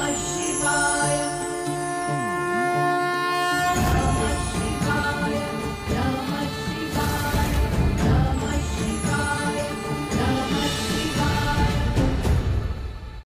Namah Shivaya.